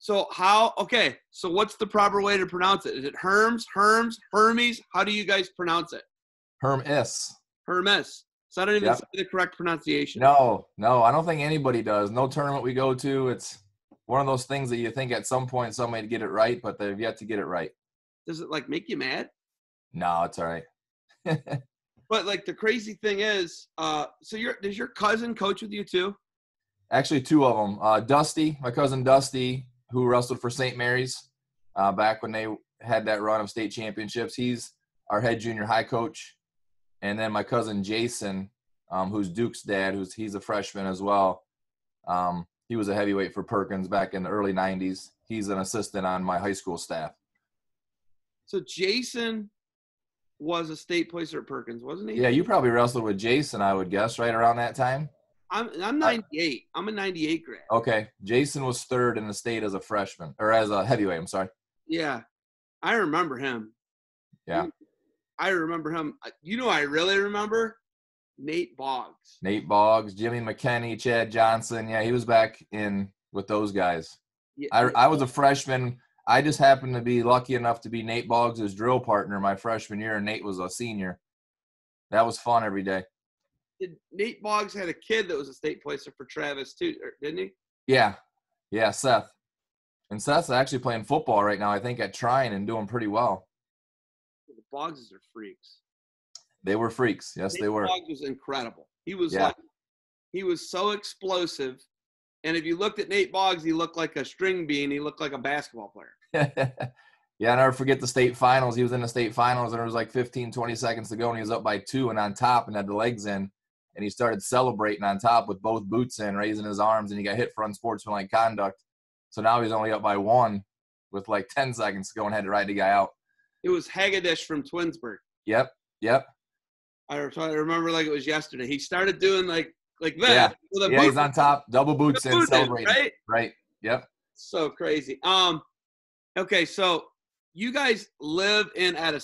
So how? Okay. So what's the proper way to pronounce it? Is it Herms, Herms, Hermes? How do you guys pronounce it? Herm-is. Hermes. So I don't even Yep. say the correct pronunciation. No, no, I don't think anybody does. No tournament we go to, it's one of those things that you think at some point somebody get it right, but they've yet to get it right. Does it like make you mad? No, it's all right. But like the crazy thing is, uh, so your does your cousin coach with you too? Actually, two of them. Uh, Dusty, my cousin Dusty, who wrestled for St. Mary's uh, back when they had that run of state championships. He's our head junior high coach. And then my cousin Jason, um, who's Duke's dad, who's he's a freshman as well. Um, he was a heavyweight for Perkins back in the early '90s. He's an assistant on my high school staff. So Jason was a state placer at Perkins, wasn't he? Yeah, you probably wrestled with Jason, I would guess, right around that time. I'm I'm 98. I'm a 98 grad. Okay, Jason was third in the state as a freshman or as a heavyweight. I'm sorry. Yeah, I remember him. Yeah, I remember him. You know, I really remember Nate Boggs. Nate Boggs, Jimmy McKenney, Chad Johnson. Yeah, he was back in with those guys. Yeah, I, I was a freshman. I just happened to be lucky enough to be Nate Boggs' drill partner my freshman year, and Nate was a senior. That was fun every day. Did Nate Boggs had a kid that was a state placer for Travis too, didn't he? Yeah, yeah, Seth. And Seth's actually playing football right now, I think, at Trine and doing pretty well. The Boggses are freaks. They were freaks. Yes, Nate they were. Boggs was incredible. He was Yeah. like, he was so explosive. And if you looked at Nate Boggs, he looked like a string bean. He looked like a basketball player. yeah, I never forget the state finals. He was in the state finals, and it was like 15, 20 seconds to go, and he was up by two and on top and had the legs in. And he started celebrating on top with both boots in, raising his arms, and he got hit for unsportsmanlike conduct. So now he's only up by one with like 10 seconds to go and had to ride the guy out. It was Hagedish from Twinsburg. Yep, yep. I remember like it was yesterday. He started doing like like that. Yeah. Yeah, boot- he's on top, double boots with in, boot in, celebrating. right? Right. Yep. So crazy. Um, okay, so you guys live in Addison.